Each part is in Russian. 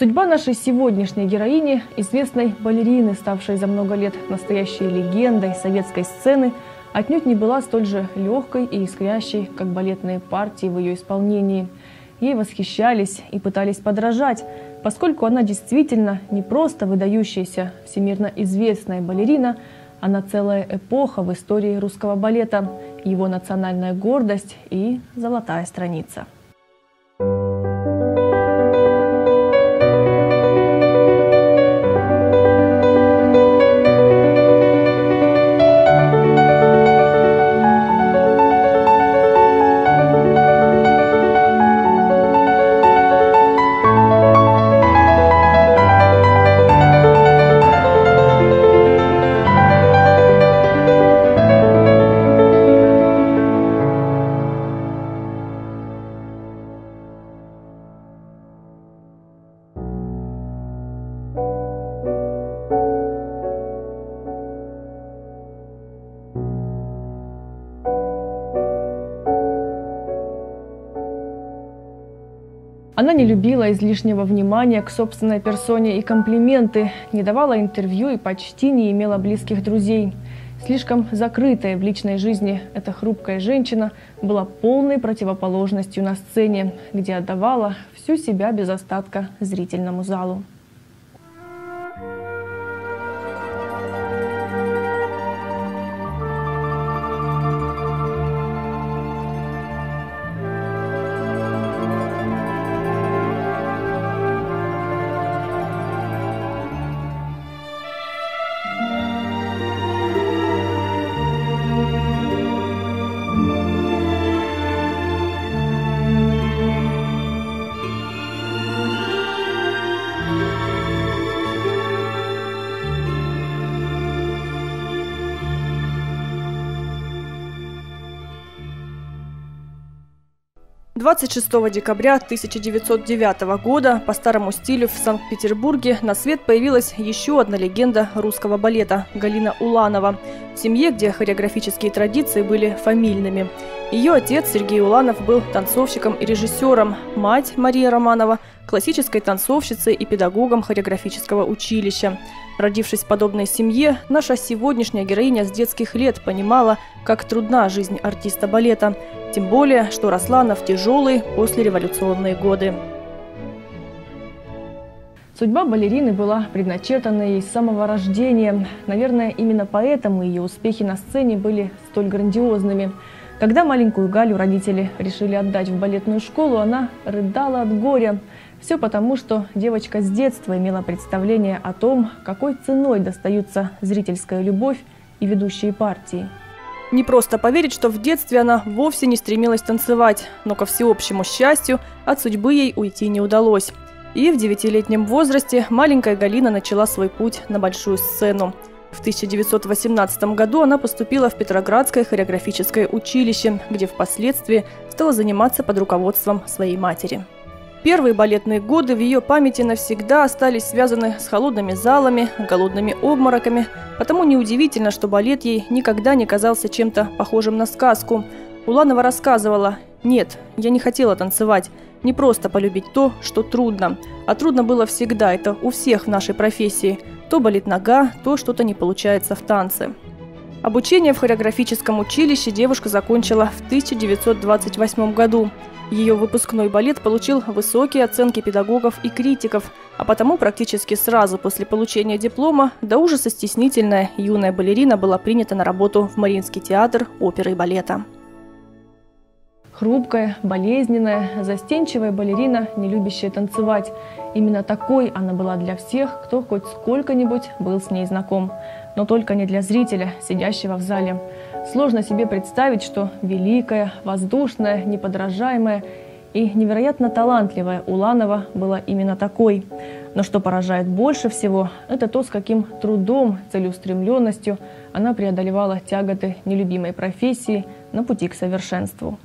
Судьба нашей сегодняшней героини, известной балерины, ставшей за много лет настоящей легендой советской сцены, отнюдь не была столь же легкой и искрящей, как балетные партии в ее исполнении. Ей восхищались и пытались подражать, поскольку она действительно не просто выдающаяся, всемирно известная балерина, она целая эпоха в истории русского балета, его национальная гордость и золотая страница. Она не любила излишнего внимания к собственной персоне и комплименты, не давала интервью и почти не имела близких друзей. Слишком закрытая в личной жизни эта хрупкая женщина была полной противоположностью на сцене, где отдавала всю себя без остатка зрительному залу. Двадцать декабря 1909 года по старому стилю в Санкт-Петербурге на свет появилась еще одна легенда русского балета – Галина Уланова. В семье, где хореографические традиции были фамильными. Ее отец Сергей Уланов был танцовщиком и режиссером, мать Мария Романова – классической танцовщицей и педагогом хореографического училища. Родившись в подобной семье, наша сегодняшняя героиня с детских лет понимала, как трудна жизнь артиста балета, тем более, что росла она в тяжелые послереволюционные годы. Судьба балерины была предначертана ей с самого рождения. Наверное, именно поэтому ее успехи на сцене были столь грандиозными – когда маленькую Галю родители решили отдать в балетную школу, она рыдала от горя. Все потому, что девочка с детства имела представление о том, какой ценой достаются зрительская любовь и ведущие партии. Не просто поверить, что в детстве она вовсе не стремилась танцевать, но ко всеобщему счастью от судьбы ей уйти не удалось. И в девятилетнем возрасте маленькая Галина начала свой путь на большую сцену – в 1918 году она поступила в Петроградское хореографическое училище, где впоследствии стала заниматься под руководством своей матери. Первые балетные годы в ее памяти навсегда остались связаны с холодными залами, голодными обмороками, потому неудивительно, что балет ей никогда не казался чем-то похожим на сказку. Уланова рассказывала «Нет, я не хотела танцевать, не просто полюбить то, что трудно, а трудно было всегда, это у всех в нашей профессии – то болит нога, то что-то не получается в танце. Обучение в хореографическом училище девушка закончила в 1928 году. Ее выпускной балет получил высокие оценки педагогов и критиков, а потому практически сразу после получения диплома до ужаса стеснительная юная балерина была принята на работу в Мариинский театр оперы и балета. Хрупкая, болезненная, застенчивая балерина, не любящая танцевать. Именно такой она была для всех, кто хоть сколько-нибудь был с ней знаком. Но только не для зрителя, сидящего в зале. Сложно себе представить, что великая, воздушная, неподражаемая и невероятно талантливая Уланова была именно такой. Но что поражает больше всего, это то, с каким трудом, целеустремленностью она преодолевала тяготы нелюбимой профессии на пути к совершенству.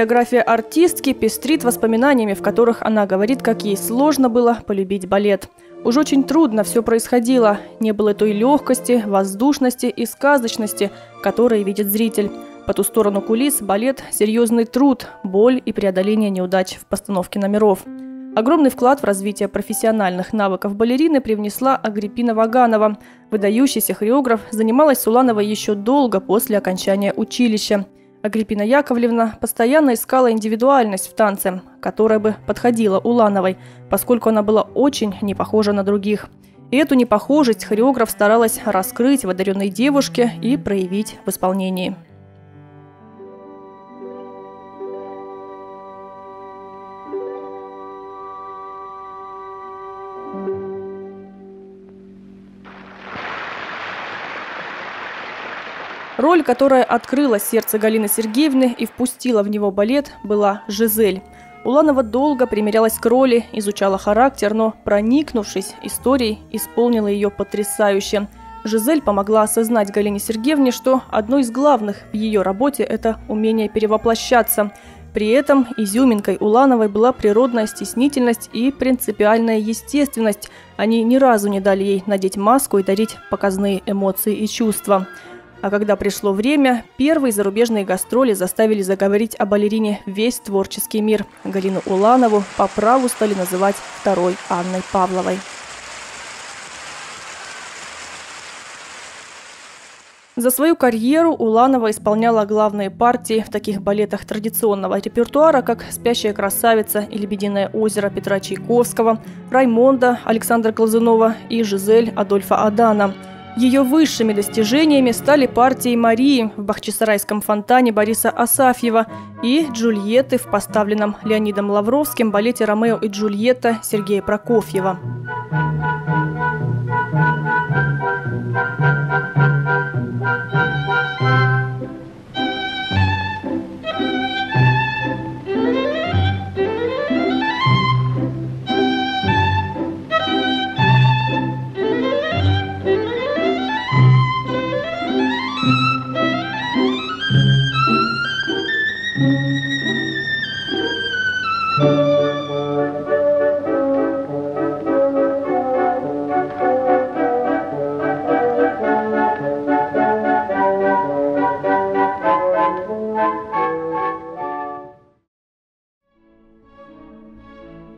Биография артистки пестрит воспоминаниями, в которых она говорит, как ей сложно было полюбить балет. Уж очень трудно все происходило. Не было той легкости, воздушности и сказочности, которые видит зритель. По ту сторону кулис балет – серьезный труд, боль и преодоление неудач в постановке номеров. Огромный вклад в развитие профессиональных навыков балерины привнесла Агриппина Ваганова. Выдающийся хореограф занималась Сулановой еще долго после окончания училища. Агриппина Яковлевна постоянно искала индивидуальность в танце, которая бы подходила Улановой, поскольку она была очень не похожа на других. И эту непохожесть хореограф старалась раскрыть в одаренной девушке и проявить в исполнении. Роль, которая открыла сердце Галины Сергеевны и впустила в него балет, была «Жизель». Уланова долго примерялась к роли, изучала характер, но, проникнувшись историей, исполнила ее потрясающе. Жизель помогла осознать Галине Сергеевне, что одно из главных в ее работе – это умение перевоплощаться. При этом изюминкой Улановой была природная стеснительность и принципиальная естественность. Они ни разу не дали ей надеть маску и дарить показные эмоции и чувства. А когда пришло время, первые зарубежные гастроли заставили заговорить о балерине весь творческий мир. Галину Уланову по праву стали называть второй Анной Павловой. За свою карьеру Уланова исполняла главные партии в таких балетах традиционного репертуара, как «Спящая красавица» и «Лебединое озеро» Петра Чайковского, «Раймонда» Александра Глазунова и «Жизель» Адольфа Адана – ее высшими достижениями стали партии Марии в Бахчисарайском фонтане Бориса Асафьева и Джульетты в поставленном Леонидом Лавровским балете «Ромео и Джульетта» Сергея Прокофьева.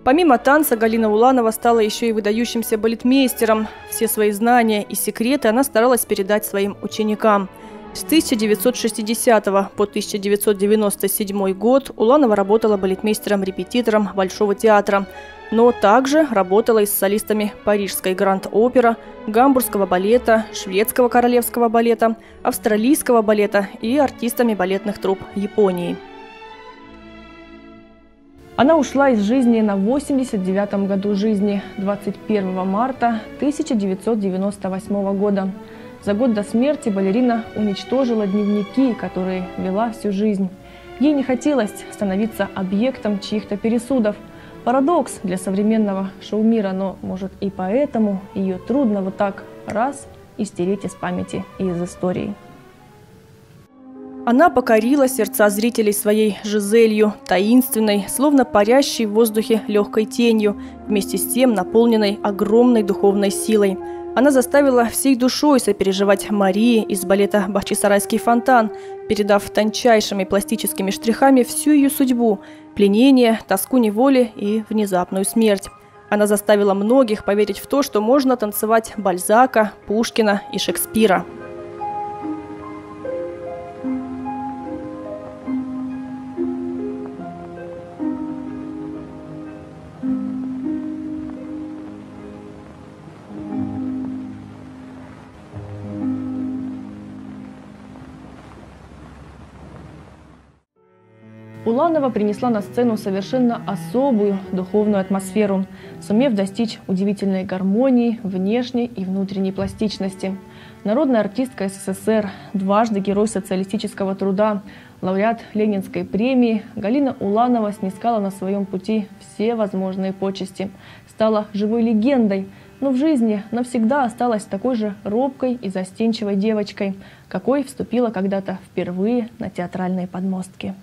Помимо танца, Галина Уланова стала еще и выдающимся балетмейстером. Все свои знания и секреты она старалась передать своим ученикам. С 1960 по 1997 год Уланова работала балетмейстером-репетитором Большого театра, но также работала и с солистами Парижской Гранд-опера, Гамбургского балета, Шведского королевского балета, Австралийского балета и артистами балетных труп Японии. Она ушла из жизни на 89-м году жизни 21 марта 1998 года. За год до смерти балерина уничтожила дневники, которые вела всю жизнь. Ей не хотелось становиться объектом чьих-то пересудов. Парадокс для современного шоу-мира, но, может, и поэтому ее трудно вот так раз и стереть из памяти и из истории. Она покорила сердца зрителей своей Жизелью, таинственной, словно парящей в воздухе легкой тенью, вместе с тем наполненной огромной духовной силой. Она заставила всей душой сопереживать Марии из балета «Бахчисарайский фонтан», передав тончайшими пластическими штрихами всю ее судьбу – пленение, тоску неволи и внезапную смерть. Она заставила многих поверить в то, что можно танцевать Бальзака, Пушкина и Шекспира. Уланова принесла на сцену совершенно особую духовную атмосферу, сумев достичь удивительной гармонии, внешней и внутренней пластичности. Народная артистка СССР, дважды герой социалистического труда, лауреат Ленинской премии, Галина Уланова снискала на своем пути все возможные почести, стала живой легендой, но в жизни навсегда осталась такой же робкой и застенчивой девочкой, какой вступила когда-то впервые на театральные подмостки.